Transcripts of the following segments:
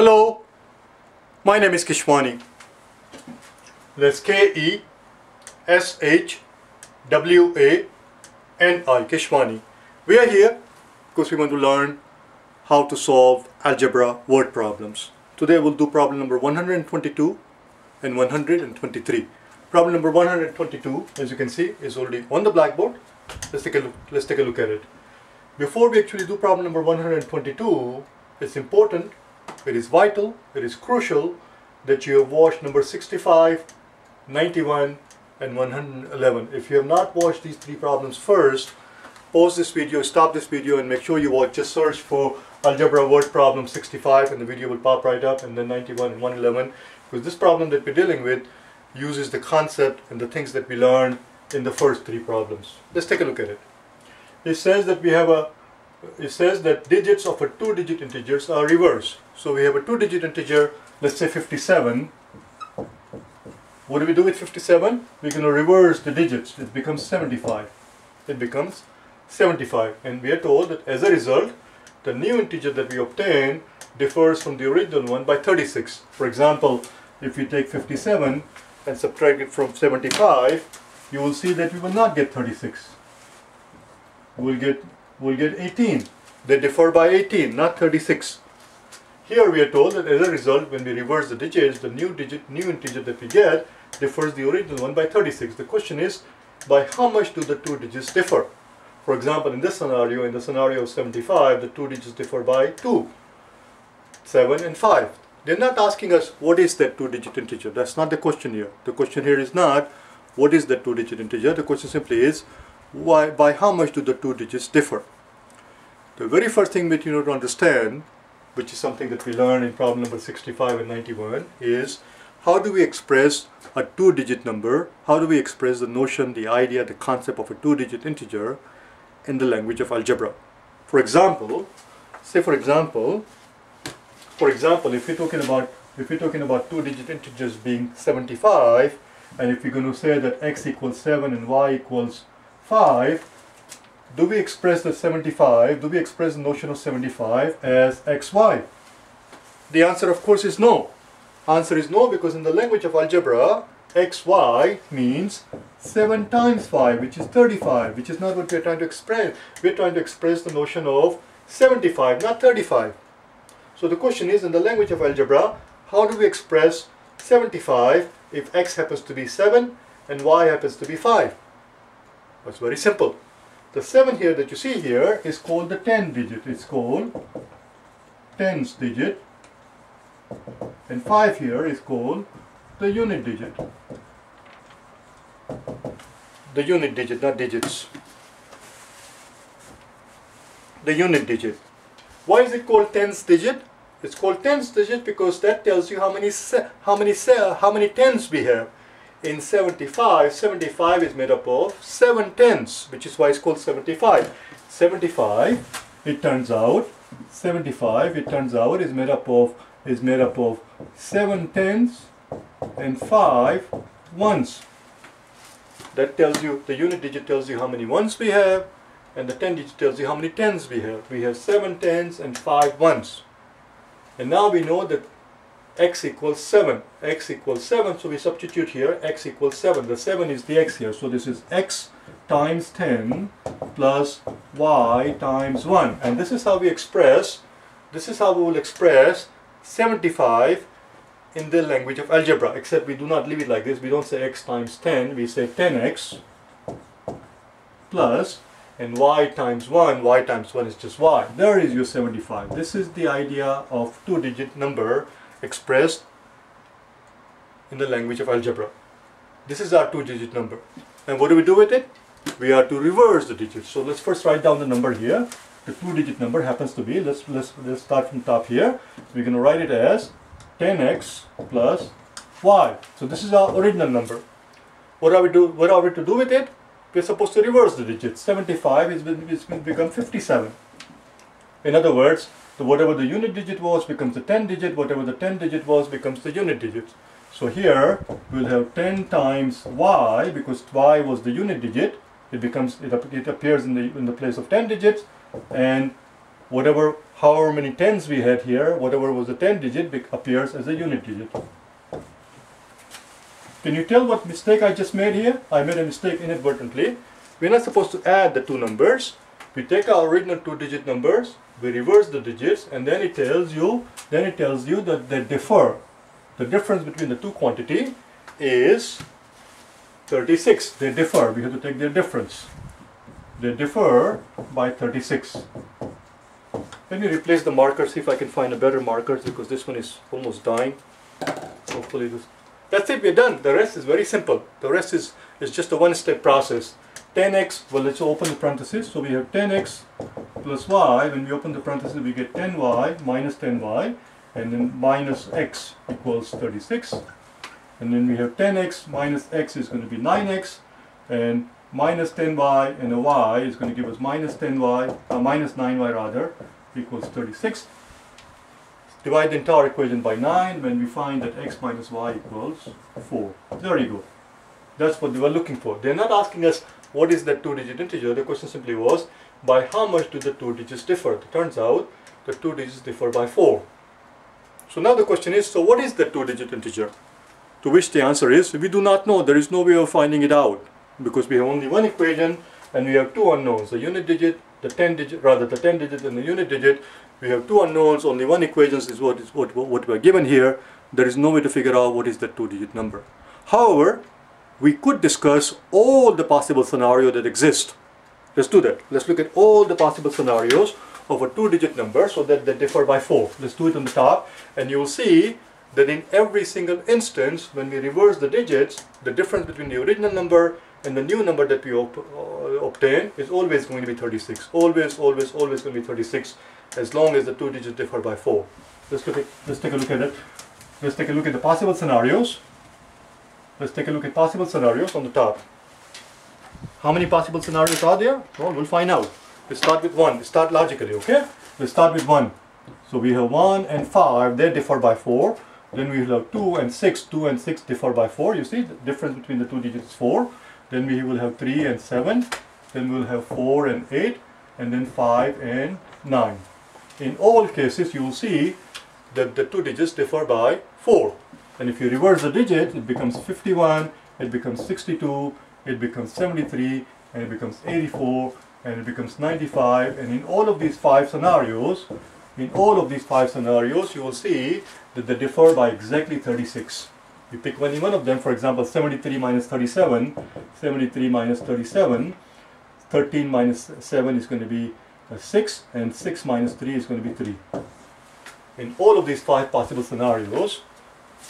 Hello, my name is Keshwani. That's K-E-S-H-W-A-N-I, Keshwani. We are here because we want to learn how to solve algebra word problems. Today we'll do problem number 122 and 123. Problem number 122, as you can see, is already on the blackboard. Let's take a look, let's take a look at it. Before we actually do problem number 122, it's important, it is vital, it is crucial that you have watched number 65, 91 and 111. If you have not watched these three problems first, pause this video, stop this video and make sure you watch, just search for algebra word problem 65 and the video will pop right up and then 91 and 111 because this problem that we're dealing with uses the concept and the things that we learned in the first three problems. Let's take a look at it. It says that we have a it says that digits of a two-digit integers are reversed. So we have a two-digit integer, let's say 57. What do we do with 57? We're going to reverse the digits. It becomes 75. It becomes 75. And we are told that as a result, the new integer that we obtain differs from the original one by 36. For example, if we take 57 and subtract it from 75, you will see that we will not get 36. We'll get, we'll get 18. They differ by 18, not 36. Here we are told that as a result, when we reverse the digits, the new digit, new integer that we get differs the original one by 36. The question is, by how much do the two digits differ? For example, in this scenario, in the scenario of 75, the two digits differ by 2, 7 and 5. They're not asking us what is that two-digit integer. That's not the question here. The question here is not what is that two-digit integer. The question simply is why, by how much do the two digits differ? The very first thing that you need to understand, which is something that we learned in problem number 65 and 91, is how do we express a two-digit number? How do we express the notion, the idea, the concept of a two-digit integer in the language of algebra? For example, say for example, for example, if we're talking about if we're talking about two-digit integers being 75, and if we're going to say that x equals 7 and y equals 5, do we express the 75, do we express the notion of 75 as xy? The answer of course is no. Answer is no because in the language of algebra, xy means 7 times 5 which is 35 which is not what we're trying to express. We're trying to express the notion of 75 not 35. So the question is, in the language of algebra, how do we express 75 if x happens to be 7 and y happens to be 5? It's very simple. The 7 here that you see here is called the 10 digit. It's called tens digit. And 5 here is called the unit digit. The unit digit, not digits. The unit digit. Why is it called tens digit? It's called tens digit because that tells you how many how many how many tens we have. In 75, 75 is made up of 7 tens, which is why it's called 75. 75, it turns out, 75, it turns out, is made up of is made up of 7 tens and 5 ones. That tells you, the unit digit tells you how many ones we have, and the 10 digit tells you how many tens we have. We have 7 tens and 5 ones. And now we know that x equals 7. x equals 7, so we substitute here x equals 7. The 7 is the x here, so this is x times 10 plus y times 1. And this is how we express, this is how we will express 75 in the language of algebra, except we do not leave it like this. We don't say x times 10, we say 10x plus and y times 1, y times 1 is just y. There is your 75. This is the idea of two-digit number expressed in the language of algebra. This is our two-digit number. And what do we do with it? We are to reverse the digits. So let's first write down the number here. The two-digit number happens to be, let's, let's, let's start from top here. We're going to write it as 10x plus y. So this is our original number. What are we do? What are we to do with it? we're supposed to reverse the digits. 75 is it's become 57. In other words, the whatever the unit digit was becomes the 10 digit, whatever the 10 digit was becomes the unit digit. So here we'll have 10 times y because y was the unit digit. It becomes it, it appears in the in the place of 10 digits, and whatever, however many tens we had here, whatever was the 10 digit appears as a unit digit. Can you tell what mistake I just made here? I made a mistake inadvertently. We're not supposed to add the two numbers. We take our original two digit numbers, we reverse the digits, and then it tells you, then it tells you that they differ. The difference between the two quantity is 36. They differ. We have to take their difference. They differ by 36. Let me replace the marker, see if I can find a better marker because this one is almost dying. Hopefully this. That's it, we're done. The rest is very simple. The rest is, is just a one-step process. 10x, well let's open the parentheses. So we have 10x plus y. When we open the parentheses, we get 10y minus 10y. And then minus x equals 36 and then we have 10x minus x is going to be 9x and minus 10y and a y is going to give us minus 10y, uh, minus 9y rather, equals 36. Divide the entire equation by 9 when we find that x minus y equals 4. There you go. That's what they were looking for. They're not asking us what is that two-digit integer. The question simply was by how much do the two digits differ? It turns out the two digits differ by 4. So now the question is, so what is the two-digit integer? To which the answer is, we do not know. There is no way of finding it out because we have only one equation and we have two unknowns, the unit digit, the 10 digit, rather the 10 digit and the unit digit. We have two unknowns, only one equation is what is what, what we are given here. There is no way to figure out what is the two digit number. However, we could discuss all the possible scenarios that exist. Let's do that. Let's look at all the possible scenarios of a two digit number so that they differ by four. Let's do it on the top and you will see that in every single instance, when we reverse the digits, the difference between the original number and the new number that we uh, obtain is always going to be 36. Always, always, always going to be 36 as long as the two digits differ by 4. Let's, look at, let's take a look at it. Let's take a look at the possible scenarios. Let's take a look at possible scenarios on the top. How many possible scenarios are there? Well, we'll find out. Let's start with one. Let's start logically, okay? Let's start with one. So we have 1 and 5, they differ by 4. Then we have 2 and 6. 2 and 6 differ by 4. You see the difference between the two digits is 4. Then we will have 3 and 7. Then we'll have 4 and 8. And then 5 and 9. In all cases, you will see that the two digits differ by 4. And if you reverse the digit, it becomes 51, it becomes 62, it becomes 73, and it becomes 84, and it becomes 95. And in all of these five scenarios, in all of these five scenarios, you will see that they differ by exactly 36. You pick any one of them, for example, 73 minus 37, 73 minus 37, 13 minus 7 is going to be uh, 6, and 6 minus 3 is going to be 3. In all of these five possible scenarios,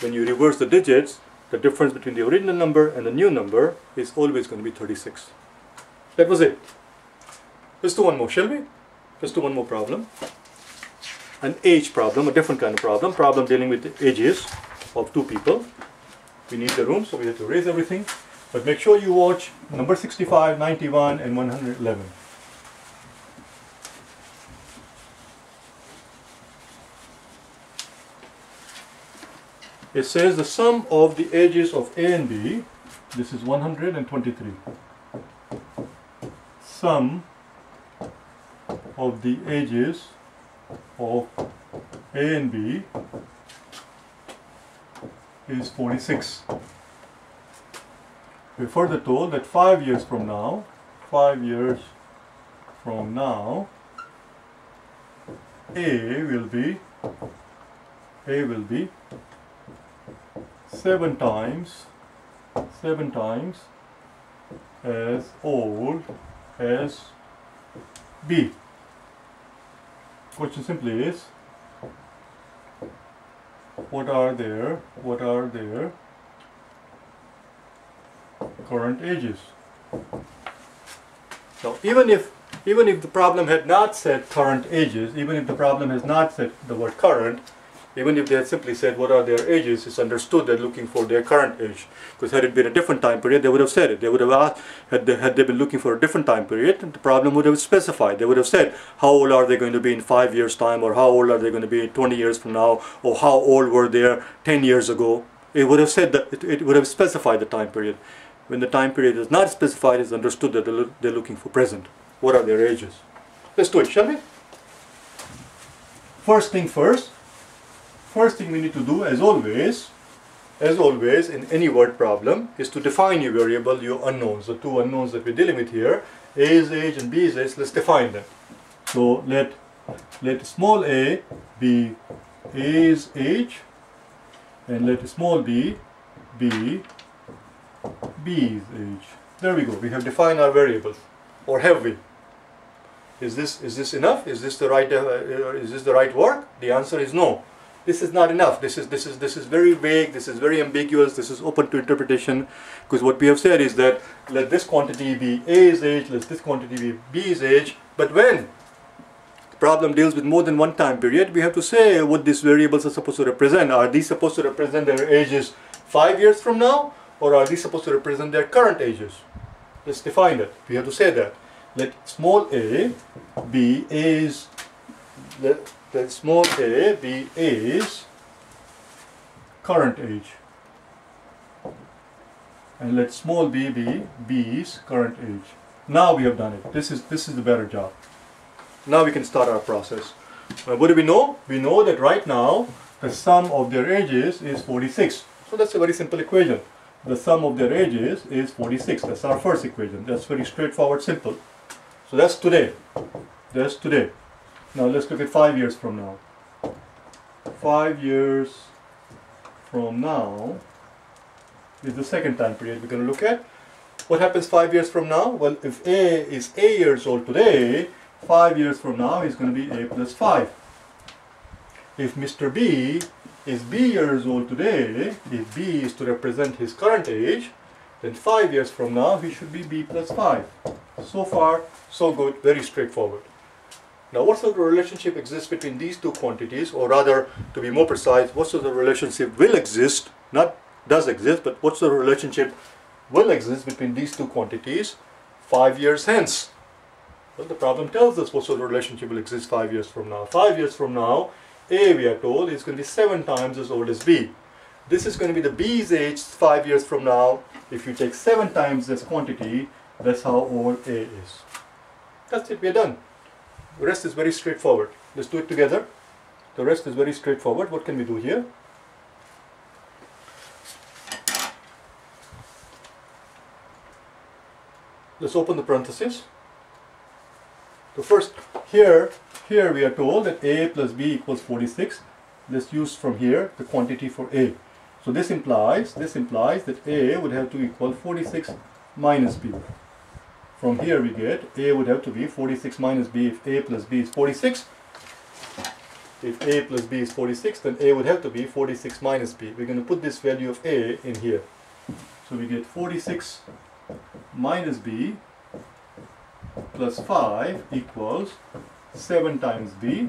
when you reverse the digits, the difference between the original number and the new number is always going to be 36. That was it. Let's do one more, shall we? Let's do one more problem an age problem, a different kind of problem, problem dealing with the ages of two people. We need the room, so we have to raise everything. But make sure you watch number 65, 91, and 111. It says the sum of the ages of A and B, this is 123. Sum of the ages of A and B is 46. We further told that 5 years from now, 5 years from now, A will be A will be 7 times 7 times as old as B. Question simply is what are their what are their current ages? So even if even if the problem had not said current ages even if the problem has not said the word current even if they had simply said what are their ages, it's understood they're looking for their current age. Because had it been a different time period, they would have said it. They would have asked, had they, had they been looking for a different time period, the problem would have specified. They would have said, how old are they going to be in five years' time, or how old are they going to be 20 years from now, or how old were they 10 years ago. It would have said that, it, it would have specified the time period. When the time period is not specified, it's understood that they're, they're looking for present. What are their ages? Let's do it, shall we? first thing first, first thing we need to do as always, as always in any word problem is to define your variable, your unknowns, the two unknowns that we're dealing with here, a is age and b is age, let's define them. So let, let small a be a is age and let small b be b is age. There we go, we have defined our variables, or have we? Is this, is this enough? Is this the right, uh, uh is this the right work? The answer is no this is not enough. This is this is this is very vague. This is very ambiguous. This is open to interpretation because what we have said is that let this quantity be a is age, let this quantity be b is age. But when the problem deals with more than one time period, we have to say what these variables are supposed to represent. Are these supposed to represent their ages five years from now, or are these supposed to represent their current ages? Let's define that. We have to say that. Let small a be is let that small a be is current age. And let small b be b's current age. Now we have done it. This is this is the better job. Now we can start our process. Uh, what do we know? We know that right now the sum of their ages is 46 so that's a very simple equation. The sum of their ages is 46 that's our first equation. That's very straightforward simple. So that's today. That's today now let's look at five years from now. Five years from now is the second time period we're going to look at. What happens five years from now? Well, if A is A years old today, five years from now is going to be A plus 5. If Mr. B is B years old today, if B is to represent his current age, then five years from now he should be B plus 5. So far, so good, very straightforward. Now what sort of relationship exists between these two quantities or rather to be more precise what sort of relationship will exist not does exist but what sort of relationship will exist between these two quantities five years hence? Well the problem tells us what sort of relationship will exist five years from now. Five years from now A we are told is going to be seven times as old as B. This is going to be the B's age five years from now. If you take seven times this quantity that's how old A is. That's it we're done the rest is very straightforward. Let's do it together. The rest is very straightforward. What can we do here? Let's open the parenthesis. So first, here, here we are told that A plus B equals 46. Let's use from here the quantity for A. So this implies, this implies that A would have to equal 46 minus B. From here we get a would have to be 46 minus b if a plus b is 46. If a plus b is 46 then a would have to be 46 minus b. We're going to put this value of a in here. So we get 46 minus b plus 5 equals 7 times b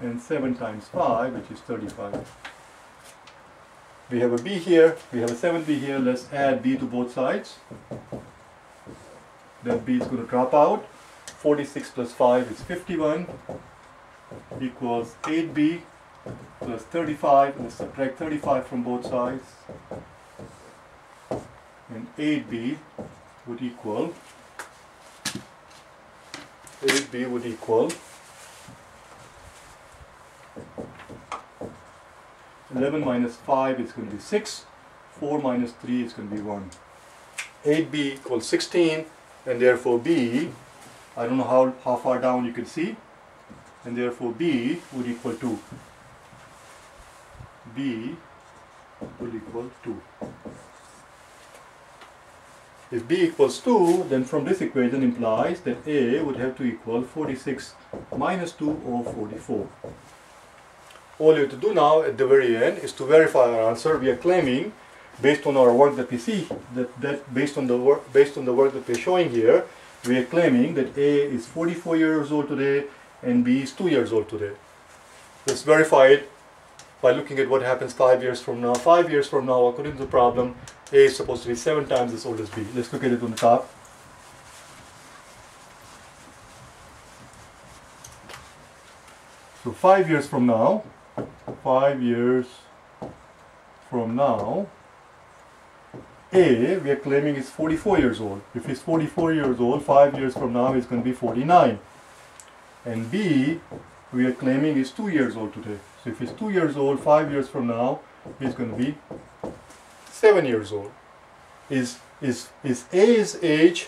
and 7 times 5 which is 35. We have a b here, we have a 7b here, let's add b to both sides then b is going to drop out. 46 plus 5 is 51 equals 8b plus 35 let's subtract 35 from both sides. And 8b would equal 8b would equal 11 minus 5 is going to be 6 4 minus 3 is going to be 1 8b equals 16 and therefore B, I don't know how, how far down you can see, and therefore B would equal 2. B would equal 2. If B equals 2, then from this equation implies that A would have to equal 46 minus 2 or 44. All you have to do now at the very end is to verify our answer. We are claiming based on our work that we see, that, that based on the work based on the work that we're showing here, we are claiming that A is 44 years old today and B is 2 years old today. Let's verify it by looking at what happens 5 years from now. 5 years from now, according to the problem, A is supposed to be 7 times as old as B. Let's look at it on the top. So 5 years from now, 5 years from now, a, we are claiming is 44 years old. If he's 44 years old, five years from now he's going to be 49. And B, we are claiming is two years old today. So if he's two years old, five years from now, he's going to be seven years old. Is is is A's age,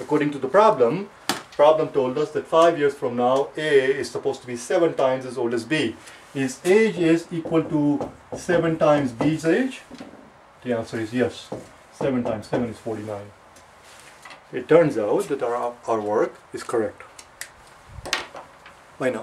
according to the problem, problem told us that five years from now, A is supposed to be seven times as old as B. Is age is equal to seven times B's age? The answer is yes. Seven times seven is 49. It turns out that our, our work is correct. Why now.